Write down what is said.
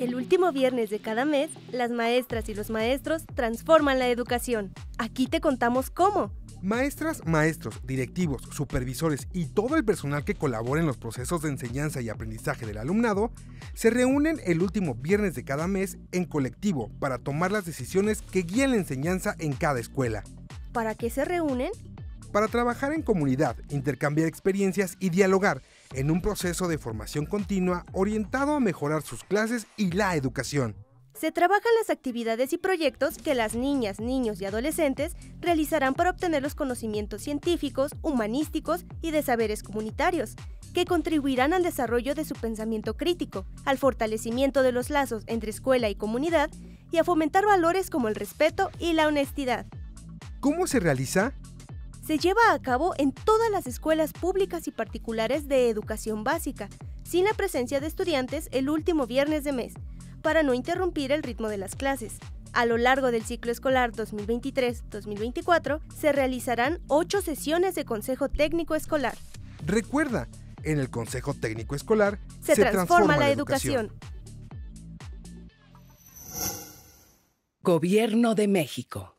El último viernes de cada mes, las maestras y los maestros transforman la educación. Aquí te contamos cómo. Maestras, maestros, directivos, supervisores y todo el personal que colabora en los procesos de enseñanza y aprendizaje del alumnado se reúnen el último viernes de cada mes en colectivo para tomar las decisiones que guían la enseñanza en cada escuela. ¿Para qué se reúnen? Para trabajar en comunidad, intercambiar experiencias y dialogar en un proceso de formación continua orientado a mejorar sus clases y la educación se trabajan las actividades y proyectos que las niñas, niños y adolescentes realizarán para obtener los conocimientos científicos, humanísticos y de saberes comunitarios, que contribuirán al desarrollo de su pensamiento crítico, al fortalecimiento de los lazos entre escuela y comunidad y a fomentar valores como el respeto y la honestidad. ¿Cómo se realiza? Se lleva a cabo en todas las escuelas públicas y particulares de educación básica, sin la presencia de estudiantes el último viernes de mes, para no interrumpir el ritmo de las clases. A lo largo del ciclo escolar 2023-2024 se realizarán ocho sesiones de Consejo Técnico Escolar. Recuerda, en el Consejo Técnico Escolar se, transforma, la educación. Gobierno de México.